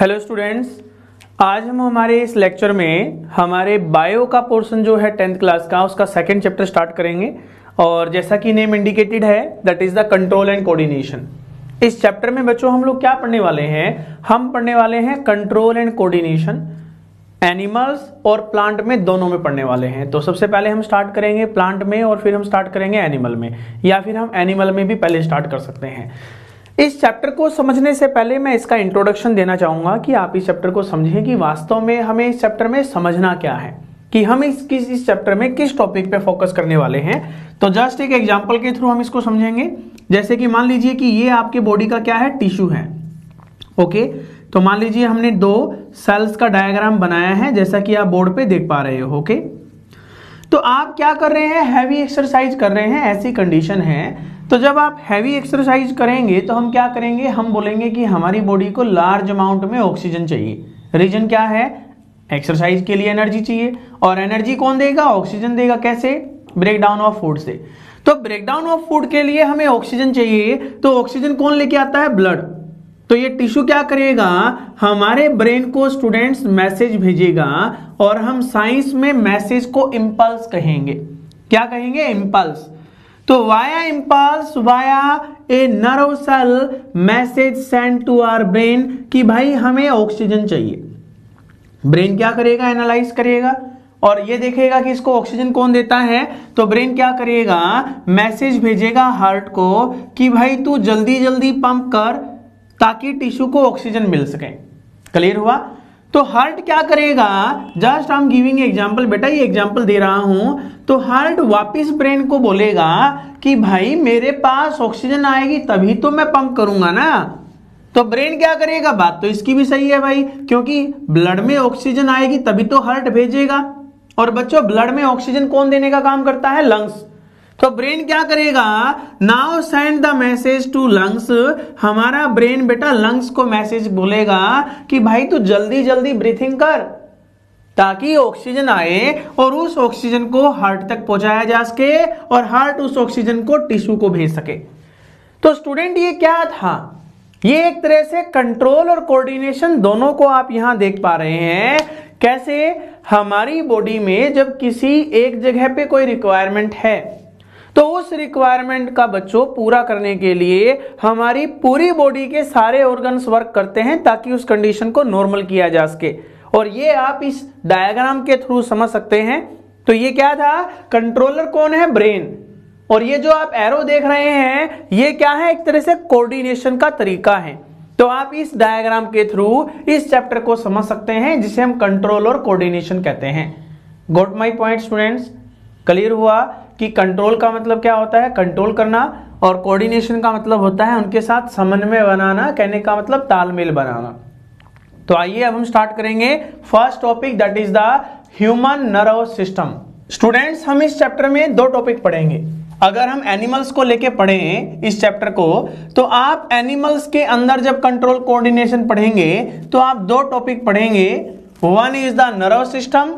Hello students आज हम हमारे इस लेक्चर में हमारे बायो का पोर्शन जो है टेंथ क्लास का, उसका सेकंड चैप्टर स्टार्ट करेंगे। और जैसा कि नेम इंडिकेटेड है that is the control and coordination इस चैप्टर में बच्चों, हम लोग क्या पढ़ने वाले हैं? हम पढ़ने वाले हैं कंट्रोल एंड कोऑर्डिनेशन एनिमल्स और प्लांट में दोनों में पढ़ने वाले हैं। तो सबसे पहले हम स्टार्ट करेंगे प्लांट में और फिर हम स्टार्ट करेंगे एनिमल में। या फिर हम एनिमल में भी पहले स्टार्ट कर सकते हैं। इस चैप्टर को समझने से पहले मैं इसका इंट्रोडक्शन देना चाहूँगा कि आप इस चैप्टर को समझें कि वास्तव में हमें इस चैप्टर में समझना क्या है, कि हम इस, किस, इस चैप्टर में किस टॉपिक पे फोकस करने वाले हैं। तो जस्ट एक एग्जांपल के थ्रू हम इसको समझेंगे। जैसे कि मान लीजिए कि ये आपके बॉडी का क्या है? टिश्यू है। ओके तो मान लीजिए हमने दो सेल्स का डायग्राम बनाया है, जैसा कि आप बोर्ड पे देख पा रहे हो। ओके तो आप क्या कर रहे हैं? हैवी एक्सरसाइज कर रहे हैं। ऐसी कंडीशन है तो जब आप हैवी एक्सरसाइज करेंगे तो हम क्या करेंगे? हम बोलेंगे कि हमारी बॉडी को लार्ज अमाउंट में ऑक्सीजन चाहिए। रीजन क्या है? एक्सरसाइज के लिए एनर्जी चाहिए। और एनर्जी कौन देगा? ऑक्सीजन देगा। कैसे? ब्रेक डाउन ऑफ़ फ़ूड से। तो ब्रेक डाउन ऑफ़ फ़ूड के लिए हमें ऑक्सीजन चाहिए। तो ऑक्सीजन कौन लेके आता है? ब्लड तो ये टिश्यू क्या करेगा? हमारे ब्रेन को स्टूडेंट्स मैसेज भेजेगा और हम साइंस में मैसेज को इम्पल्स कहेंगे। क्या कहेंगे? इंपल्स तो via impulse via a nerve cell message send to our brain कि भाई हमें ऑक्सीजन चाहिए। ब्रेन क्या करेगा? एनालाइज करेगा। और ये देखेगा कि इसको ऑक्सीजन कौन देता है? तो ब्रेन क्या करेगा? मैसेज भेजेगा हार्ट को कि भाई तू जल्दी जल्दी पंप कर ताकि टिश्यू को ऑक्सीजन मिल सके। क्लियर हुआ? तो हार्ट क्या करेगा? Just I am giving example बेटा, ये एग्जांपल दे रहा हूँ। तो हार्ट वापिस ब्रेन को बोलेगा कि भाई, मेरे पास ऑक्सीजन आएगी, तभी तो मैं पंप करूँगा ना। तो ब्रेन क्या करेगा? बात तो इसकी भी सही है भाई, क्योंकि ब्लड में ऑक्सीजन आएगी, तभी तो हार्ट भेजेगा। और बच्चों ब्लड में ऑक्सीजन कौन देने का काम करता है? लंग्स तो ब्रेन क्या करेगा? Now send the message to lungs हमारा ब्रेन बेटा लंग्स को मैसेज बोलेगा कि भाई तू जल्दी जल्दी ब्रीथिंग कर, ताकि ऑक्सीजन आए और उस ऑक्सीजन को हार्ट तक पहुँचाया जा सके और हार्ट उस ऑक्सीजन को टिश्यू को भेज सके। तो स्टूडेंट ये क्या था? ये एक तरह से कंट्रोल और कोऑर्डिनेशन दोनों को आप यहाँ देख पा रहे हैं। कैसे? हमारी बॉडी में जब किसी एक जगह पे कोई रिक्वायरमेंट है तो उस रिक्वायरमेंट का बच्चों पूरा करने के लिए हमारी पूरी बॉडी के सारे ऑर्गन्स वर्क करते हैं ताकि उस कंडीशन को नॉर्मल किया जा सके। और ये आप इस डायग्राम के थ्रू समझ सकते हैं। तो ये क्या था? कंट्रोलर कौन है? ब्रेन और ये जो आप एरो देख रहे हैं, ये क्या है? एक तरह से कोऑर्डिनेशन का तरीका है। तो आप इस डायग्राम के थ्रू इस चैप्टर को समझ सकते हैं, जिसे हम कंट्रोल और कोऑर्डिनेशन कहते हैं। Got my point students clear हुआ? कि कंट्रोल का मतलब क्या होता है? कंट्रोल करना और कोऑर्डिनेशन का मतलब होता है उनके साथ समन्वय बनाना, कहने का मतलब तालमेल बनाना। तो आइए अब हम स्टार्ट करेंगे first topic that is the human nerve system students हम इस चैप्टर में दो टॉपिक पढ़ेंगे। अगर हम एनिमल्स को लेके पढ़ें इस चैप्टर को तो आप एनिमल्स के अंदर जब कंट्रोल कोऑर्डिनेशन पढ़ेंगे तो आप दो टॉपिक पढ़ेंगे। One is the nerve system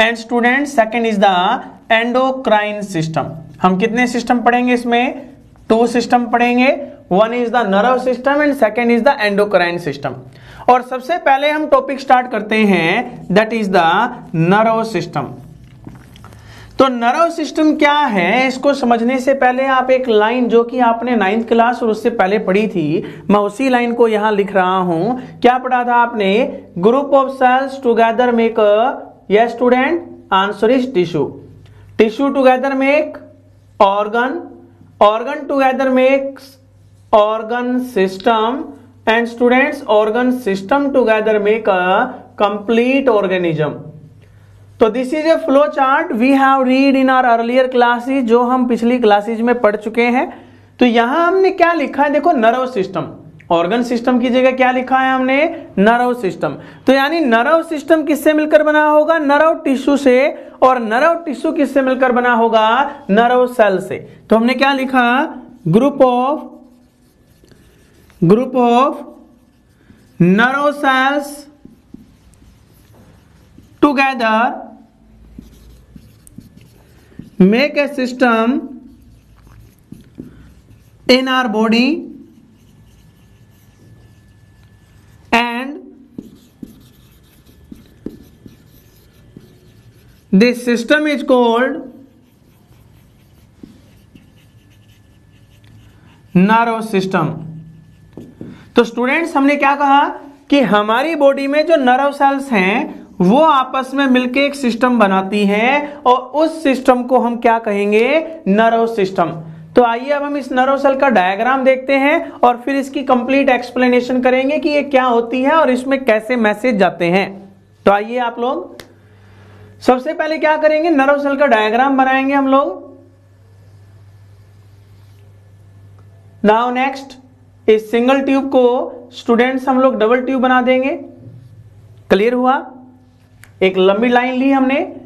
and student second is the endocrine system हम कितने सिस्टम पढ़ेंगे इसमें? टू सिस्टम पढ़ेंगे। One is the nerve system and second is the endocrine system और सबसे पहले हम टॉपिक स्टार्ट करते हैं that is the nerve system तो नर्व सिस्टम क्या है? इसको समझने से पहले आप एक लाइन जो कि आपने नाइन्थ क्लास और उससे पहले पढ़ी थी, मैं उसी लाइन को यहाँ लिख रहा हूँ। क्या पढ़ा था आपने? Group of cells together make yes student answer is tissue tissue together make organ organ together makes organ system and students organ system together make a complete organism तो this is a flow chart we have read in our earlier classes जो हम पिछली classes में पढ़ चुके हैं। तो यहाँ हमने क्या लिखा है? देखो नर्व सिस्टम ऑर्गन सिस्टम की जगह क्या लिखा है हमने? Nerve system. तो यानी नर्व सिस्टम किससे मिलकर बना होगा? नर्व टिश्यू से। और नर्व टिश्यू किससे मिलकर बना होगा? नर्व सेल से। तो हमने क्या लिखा? Group of group of nerve cells together make a system in our body this system is called nerve system तो स्टूडेंट्स हमने क्या कहा? कि हमारी बॉडी में जो नर्व सेल्स हैं, वो आपस में मिलके एक सिस्टम बनाती हैं और उस सिस्टम को हम क्या कहेंगे? नर्व सिस्टम तो आइए अब हम इस नर्व सेल का डायग्राम देखते हैं और फिर इसकी कंप्लीट एक्सप्लेनेशन करेंगे कि ये क्या होती है और इसमें कैसे मैसेज जाते हैं। तो आइए आप लोग सबसे पहले क्या करेंगे? नर्व सेल का डायग्राम बनाएँगे हम लोग। नाउ नेक्स्ट इस सिंगल ट्यूब को स्टूडेंट्स हम लोग डबल ट्यूब बना देंगे। क्लियर हुआ? एक लंबी लाइन ली हमने।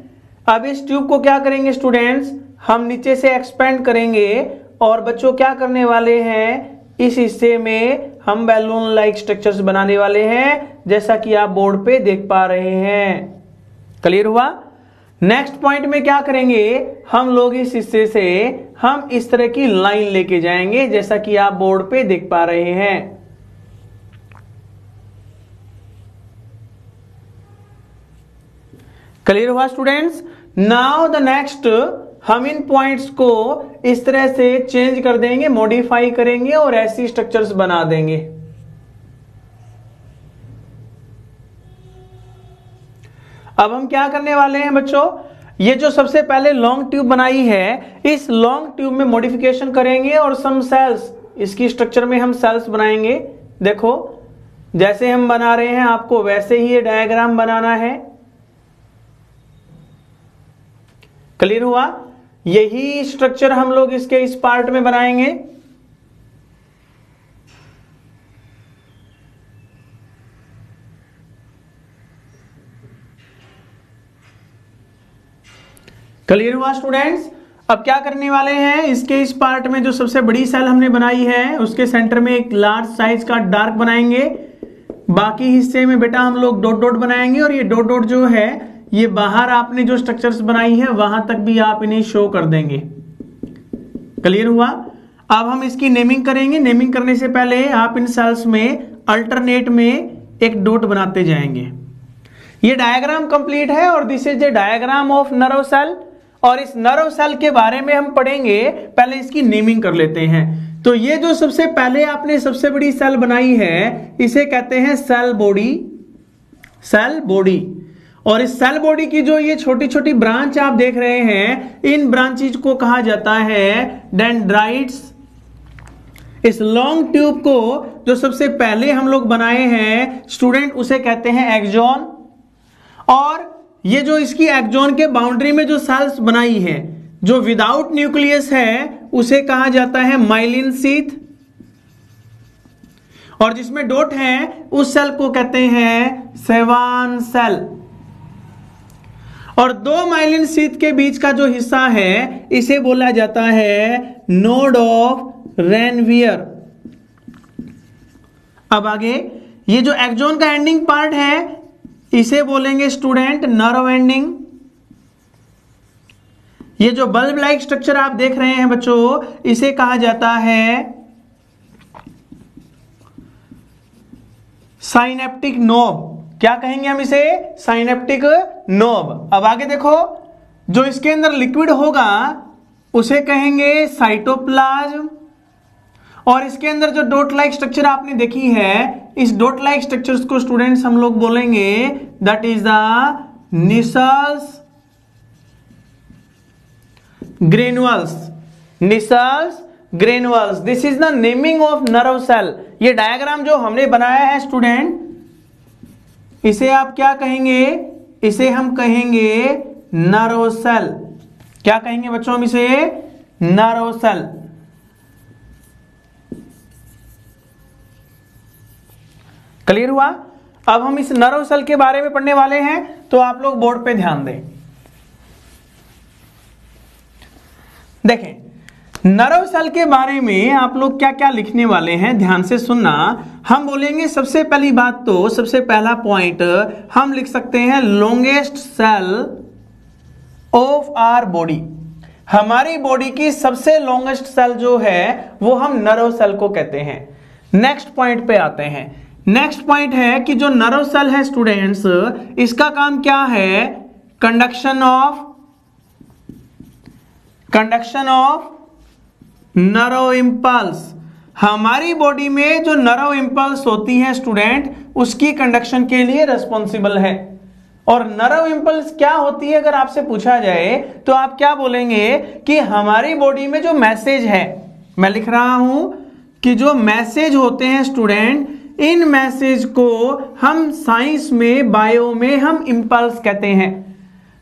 अब इस ट्यूब को क्या करेंगे स्टूडेंट्स हम नीचे से एक्सपेंड करेंगे और बच्चों क्या करने वाले हैं? इस हिस्से में हम बैलून लाइक स्ट्रक्चर्स बनाने वाले हैं, जैसा कि आप बोर्ड पे देख पा रहे हैं। क्लियर हुआ? नेक्स्ट पॉइंट में क्या करेंगे? हम लोग इस हिस्से से हम इस तरह की लाइन लेके जाएँगे, जैसा कि आप बोर्ड पे देख पा रहे हैं। क्लियर हुआ स्टूडेंट्स नाउ द नेक्स्ट हम इन पॉइंट्स को इस तरह से चेंज कर देंगे मॉडिफाई करेंगे और ऐसी स्ट्रक्चर्स बना देंगे। अब हम क्या करने वाले हैं बच्चों? ये जो सबसे पहले लॉन्ग ट्यूब बनाई है, इस लॉन्ग ट्यूब में मॉडिफिकेशन करेंगे और सम सेल्स इसकी स्ट्रक्चर में हम सेल्स बनाएँगे। देखो, जैसे हम बना रहे हैं, आपको वैसे ही ये डायग्राम बनाना है। क्लियर हुआ? यही स्ट्रक्चर हम लोग इसके इस पार्ट में बनाएँगे। क्लियर हुआ स्टूडेंट्स अब क्या करने वाले हैं? इसके इस पार्ट में जो सबसे बड़ी सेल हमने बनाई है, उसके सेंटर में एक लार्ज साइज़ का डार्क बनाएँगे। बाकी हिस्से में बेटा हम लोग डॉट डॉट बनाएँगे और ये डॉट डॉट जो है, ये बाहर आपने जो स्ट्रक्चर्स बनाई है, वहाँ तक भी आप इन्हें शो कर देंगे। क्लियर हुआ? अब हम इसकी नेमिंग करेंगे। नेमिंग करने से पहले आप इन सेल्स में अल्टरनेट में एक डॉट बनाते जाएँगे। ये डायग्राम कंप्लीट है और this is the diagram of nerve cell और इस नर्व सेल के बारे में हम पढ़ेंगे, पहले इसकी नेमिंग कर लेते हैं। तो ये जो सबसे पहले आपने सबसे बड़ी सेल बनाई है, इसे कहते हैं सेल बॉडी। Cell body. और इस सेल बॉडी की जो ये छोटी छोटी ब्रांच आप देख रहे हैं, इन ब्रांचेज को कहा जाता है डेंड्राइट्स। इस लॉन्ग ट्यूब को जो सबसे पहले हम लोग बनाए हैं स्टूडेंट उसे कहते हैं एक्जॉन और ये जो इसकी एक्जोन के बाउंड्री में जो सेल्स बनाई है, जो विदाउट न्यूक्लियस है, उसे कहा जाता है माइलिन सीथ और जिसमें डोट है, उस सेल को कहते हैं सेवान सेल और दो माइलिन सीथ के बीच का जो हिस्सा है, इसे बोला जाता है नोड ऑफ़ रेनवियर अब आगे, ये जो एक्जोन का एंडिंग पार्ट है इसे बोलेंगे स्टूडेंट नर्व एंडिंग ये जो बल्ब लाइक स्ट्रक्चर आप देख रहे हैं बच्चों, इसे कहा जाता है साइनेप्टिक नोब क्या कहेंगे हम इसे? साइनेप्टिक नोब अब आगे देखो, जो इसके अंदर लिक्विड होगा, उसे कहेंगे साइटोप्लाज्म और इसके अंदर जो डोट लाइक स्ट्रक्चर आपने देखी है, इस डोट लाइक स्ट्रक्चर्स को स्टूडेंट्स हम लोग बोलेंगे that is the granules Nissl's granules this is the naming of nerve cell ये डायग्राम जो हमने बनाया है स्टूडेंट इसे आप क्या कहेंगे? इसे हम कहेंगे नर्व सेल क्या कहेंगे बच्चों हम इसे? नर्व सेल क्लियर हुआ? अब हम इस नर्व सेल के बारे में पढ़ने वाले हैं तो आप लोग बोर्ड पे ध्यान दें। देखें नर्व सेल के बारे में आप लोग क्या क्या लिखने वाले हैं, ध्यान से सुनना। हम बोलेंगे, सबसे पहली बात तो सबसे पहला पॉइंट हम लिख सकते हैं longest cell of our body हमारी बॉडी की सबसे लॉन्गेस्ट सेल जो है, वो हम नर्व सेल को कहते हैं। नेक्स्ट पॉइंट पे आते हैं। नेक्स्ट पॉइंट है कि जो नर्व सेल है स्टूडेंट्स इसका काम क्या है? Conduction of conduction of nerve impulse हमारी बॉडी में जो नरो इम्पल्स होती है स्टूडेंट उसकी कंडक्शन के लिए रेस्पॉन्सिबल है। और नर्व इंपल्स क्या होती है, अगर आपसे पूछा जाए तो आप क्या बोलेंगे कि हमारी बॉडी में जो मैसेज है, मैं लिख रहा हूँ कि जो मैसेज होते हैं स्टूडेंट इन मैसेज को हम साइंस में बायो में हम इंपल्स कहते हैं।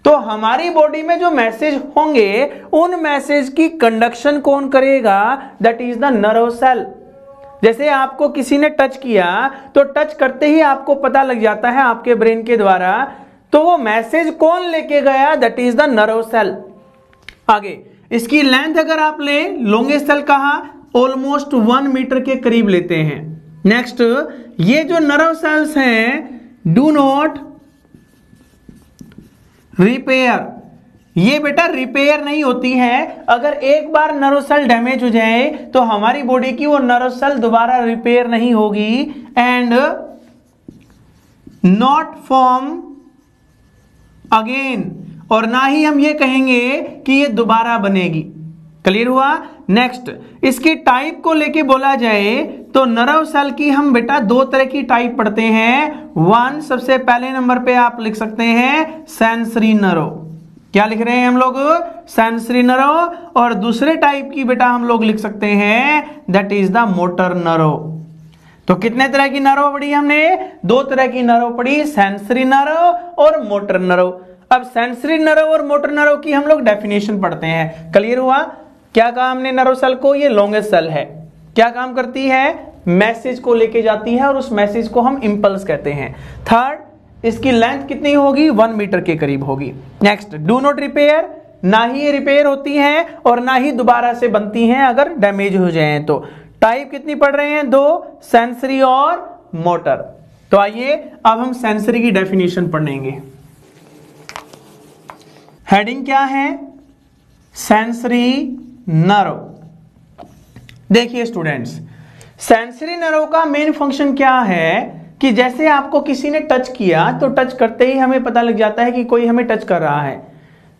तो हमारी बॉडी में जो मैसेज होंगे, उन मैसेज की कंडक्शन कौन करेगा? That is the nerve cell जैसे आपको किसी ने टच किया तो टच करते ही आपको पता लग जाता है आपके ब्रेन के द्वारा। तो वो मैसेज कौन लेके गया? That is the nerve cell आगे, इसकी लेंथ अगर आप ले लॉन्गेस्ट सेल कहा? ऑलमोस्ट वन मीटर के करीब लेते हैं। नेक्स्ट ये जो नर्व सेल्स हैं डू नॉट रिपेयर ये बेटा रिपेयर नहीं होती है। अगर एक बार नर्व सेल डैमेज हो जाए तो हमारी बॉडी की वो नर्व सेल दोबारा रिपेयर नहीं होगी। एंड नॉट फॉर्म अगेन और ना ही हम ये कहेंगे कि ये दोबारा बनेगी। क्लियर हुआ? नेक्स्ट इसकी टाइप को लेके बोला जाए तो नरव सेल की हम बेटा दो तरह की टाइप पढ़ते हैं। वन सबसे पहले नंबर पे आप लिख सकते हैं सेंसरी नरो क्या लिख रहे हैं हम लोग? सेंसरी नरो और दूसरे टाइप की बेटा हम लोग लिख सकते हैं दैट इज़ द मोटर नरो तो कितने तरह की नर्व पढ़ी हमने? दो तरह की नर्व पढ़ी सेंसरी नर्व और मोटर नरो अब सेंसरी नर्व और मोटर नरो की हम लोग डेफिनेशन पढ़ते हैं। क्लियर हुआ? क्या कहा हमने नर्व सेल को? ये लॉन्गेस्ट सेल है। क्या काम करती है? मैसेज को लेके जाती है और उस मैसेज को हम इंपल्स कहते हैं। थर्ड इसकी लेंथ कितनी होगी? वन मीटर के करीब होगी। नेक्स्ट डू नॉट रिपेयर ना ही ये रिपेयर होती है और ना ही दोबारा से बनती हैं अगर डैमेज हो जाए तो। टाइप कितनी पढ़ रहे हैं? दो सेंसरी और मोटर तो आइए, अब हम सेंसरी की डेफिनेशन पढ़ेंगे। हेडिंग क्या है? सेंसरी नर्व देखिए स्टूडेंट्स सेंसरी नर्व का मेन फ़ंक्शन क्या है कि जैसे आपको किसी ने टच किया तो टच करते ही हमें पता लग जाता है कि कोई हमें टच कर रहा है।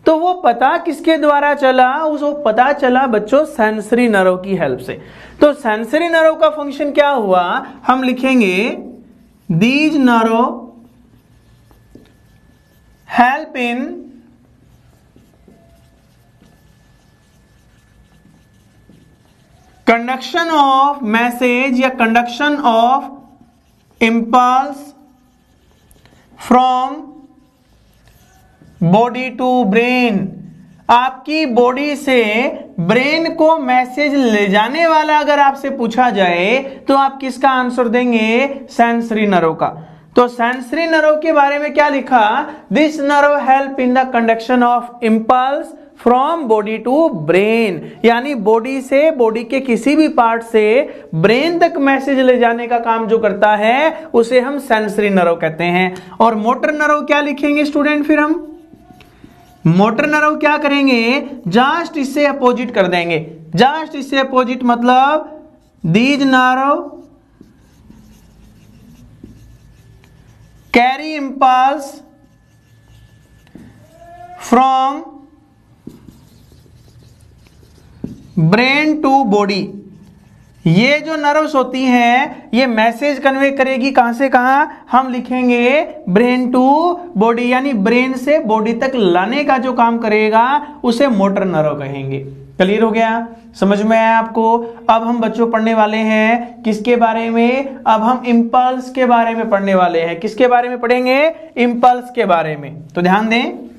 तो वो पता किसके द्वारा चला? उसको पता चला बच्चों सेंसरी नर्व की हेल्प से। तो सेंसरी नर्व का फ़ंक्शन क्या हुआ? हम लिखेंगे these nerve help in conduction of message या conduction of impulse from body to brain आपकी बॉडी से ब्रेन को मैसेज ले जाने वाला अगर आपसे पूछा जाए तो आप किसका आंसर देंगे? सेंसरी नर्व का। तो सेंसरी नर्व के बारे में क्या लिखा? This nerve help in the conduction of impulse from body to brain यानी बॉडी से बॉडी के किसी भी पार्ट से ब्रेन तक मैसेज ले जाने का काम जो करता है, उसे हम सेंसरी नर्व कहते हैं। और मोटर नर्व क्या लिखेंगे स्टूडेंट फिर हम? मोटर नर्व क्या करेंगे? जस्ट इससे अपोजिट कर देंगे। जस्ट इससे अपोजिट मतलब these nerve carry impulse from brain to body. ये जो नर्व्स होती हैं, ये मैसेज कन्वे करेगी कहाँ से कहाँ? हम लिखेंगे ब्रेन टू बॉडी, यानी ब्रेन से बॉडी तक लाने का जो काम करेगा, उसे मोटर नर्व कहेंगे। क्लियर हो गया? समझ में आया आपको? अब हम बच्चों पढ़ने वाले हैं, किसके बारे में? अब हम इंपल्स के बारे में पढ़ने वाले हैं। किसके बारे में पढ़ेंगे? इंपल्स के बारे में। तो ध्यान दें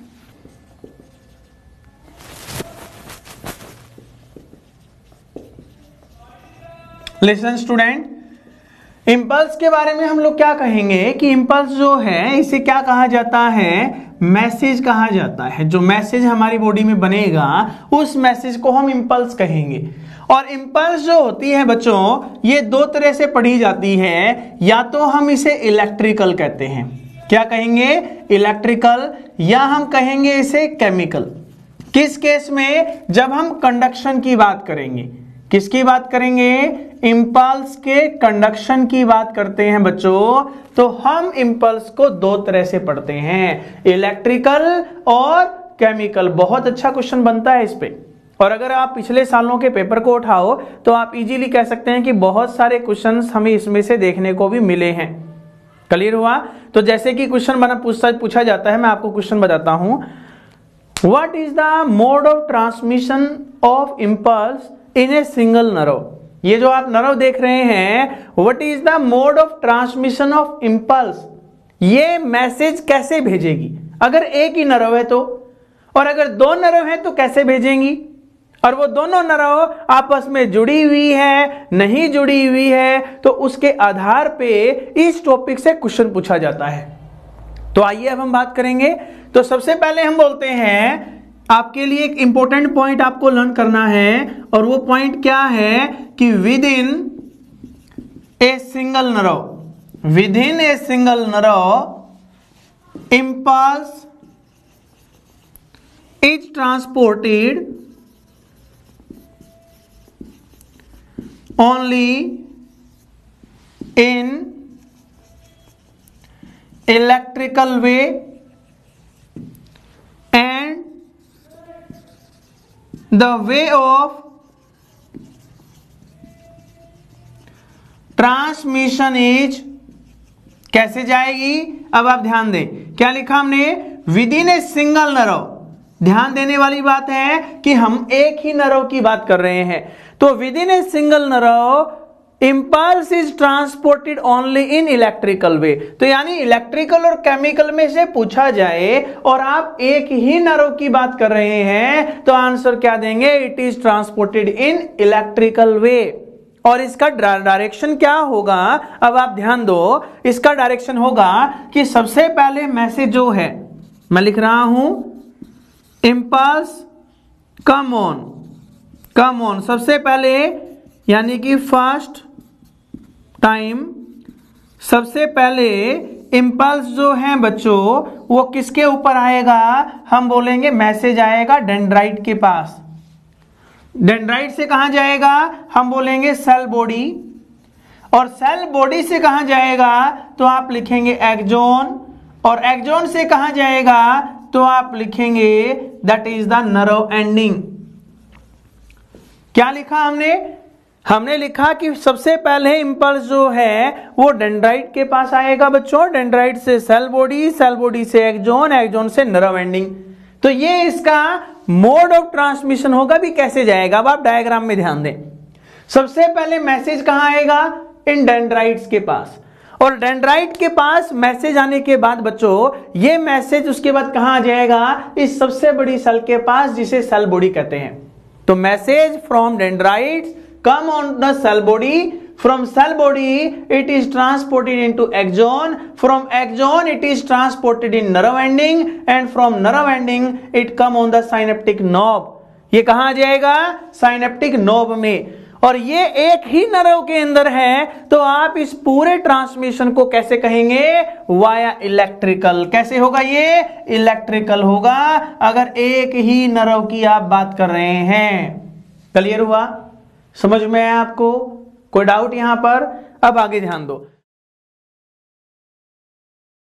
लिसन स्टूडेंट इम्पल्स के बारे में हम लोग क्या कहेंगे कि इम्पल्स जो है, इसे क्या कहा जाता है? मैसेज कहा जाता है। जो मैसेज हमारी बॉडी में बनेगा, उस मैसेज को हम इम्पल्स कहेंगे। और इम्पल्स जो होती है बच्चों, ये दो तरह से पढ़ी जाती है। या तो हम इसे इलेक्ट्रिकल कहते हैं। क्या कहेंगे? इलेक्ट्रिकल या हम कहेंगे इसे केमिकल किस केस में? जब हम कंडक्शन की बात करेंगे। किसकी बात करेंगे? इंपल्स के कंडक्शन की बात करते हैं बच्चों तो हम इंपल्स को दो तरह से पढ़ते हैं इलेक्ट्रिकल और केमिकल बहुत अच्छा क्वेश्चन बनता है इस पे। और अगर आप पिछले सालों के पेपर को उठाओ तो आप इजीली कह सकते हैं कि बहुत सारे क्वेश्चन हमें इसमें से देखने को भी मिले हैं। क्लियर हुआ? तो जैसे कि क्वेश्चन बना पूछा पूछा जाता है, मैं आपको क्वेश्चन बताता हूँ। What is the mode of transmission of impulse in a single nerve ये जो आप नर्व देख रहे हैं what is the mode of transmission of impulse ये मैसेज कैसे भेजेगी? अगर एक ही नर्व है तो? और अगर दो नर्व है तो कैसे भेजेंगी? और वो दोनों नरव आपस में जुड़ी हुई है, नहीं जुड़ी हुई है तो उसके आधार पे इस टॉपिक से क्वेश्चन पूछा जाता है। तो आइए अब हम बात करेंगे। तो सबसे पहले हम बोलते हैं आपके लिए एक इंपॉर्टेंट पॉइंट आपको लर्न करना है, और वो पॉइंट क्या है कि within a single nerve within a single nerve impulse is transported only in electrical way and the way of transmission is कैसे जाएगी? अब आप ध्यान दें। क्या लिखा हमने? Within a single nerve ध्यान देने वाली बात है कि हम एक ही नरव की बात कर रहे हैं। तो within a single nerve impulse is transported only in electrical way तो यानी इलेक्ट्रिकल और केमिकल में से पूछा जाए और आप एक ही नरव की बात कर रहे हैं तो आंसर क्या देंगे? It is transported in electrical way और इसका डायरेक्शन क्या होगा? अब आप ध्यान दो, इसका डायरेक्शन होगा कि सबसे पहले मैसेज जो है, मैं लिख रहा हूँ impulse come on come on सबसे पहले यानी कि फ़र्स्ट टाइम सबसे पहले इंपल्स जो है बच्चों, वो किसके ऊपर आएगा? हम बोलेंगे मैसेज आएगा डेंड्राइट के पास। डेंड्राइट से कहा जाएगा? हम बोलेंगे सेल बॉडी और सेल बॉडी से कहा जाएगा? तो आप लिखेंगे एक्जोन और एक्जोन से कहा जाएगा? तो आप लिखेंगे that is the nerve ending क्या लिखा हमने? हमने लिखा कि सबसे पहले इम्पल्स जो है, वो डेंड्राइट के पास आएगा बच्चों। डेंड्राइट से सेल बॉडी सेल बॉडी से एक्जोन एक्जोन से नर्व एंडिंग तो ये इसका मोड ऑफ़ ट्रांसमिशन होगा, भी कैसे जाएगा? अब आप डायग्राम में ध्यान दें। सबसे पहले मैसेज कहाँ आएगा? इन डेंड्राइट्स के पास। और डेंड्राइट के पास मैसेज आने के बाद बच्चों, ये मैसेज उसके बाद कहाँ आ जाएगा? इस सबसे बड़ी सेल के पास, जिसे सेल बॉडी कहते हैं। तो message from dendrite come on the cell body from cell body it is transported into axon from axon it is transported in nerve ending and from nerve ending it come on the synaptic knob ये कहाँ जाएगा synaptic knob में और ये एक ही nerve के अंदर है तो आप इस पूरे ट्रांसमिशन को कैसे कहेंगे वाया इलेक्ट्रिकल कैसे होगा ये इलेक्ट्रिकल होगा अगर एक ही नरव की आप बात कर रहे हैं क्लियर हुआ समझ में आया आपको? कोई डाउट यहाँ पर? अब आगे ध्यान दो।